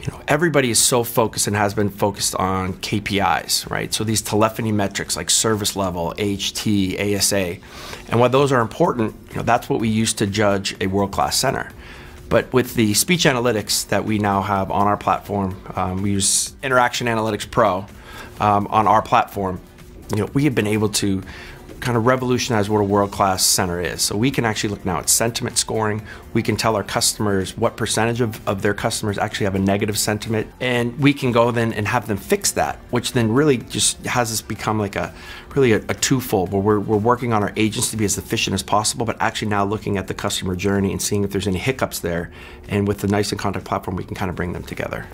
you know, everybody is so focused and has been focused on KPIs, right? So these telephony metrics like service level, AHT, ASA, and while those are important, you know, that's what we use to judge a world-class center. But with the speech analytics that we now have on our platform, um, we use Interaction Analytics Pro um, on our platform. You know, we have been able to kind of revolutionize what a world-class center is. So we can actually look now at sentiment scoring. We can tell our customers what percentage of, of their customers actually have a negative sentiment. And we can go then and have them fix that, which then really just has us become like a really a, a twofold where we're, we're working on our agents to be as efficient as possible, but actually now looking at the customer journey and seeing if there's any hiccups there. And with the NICE inContact platform, we can kind of bring them together.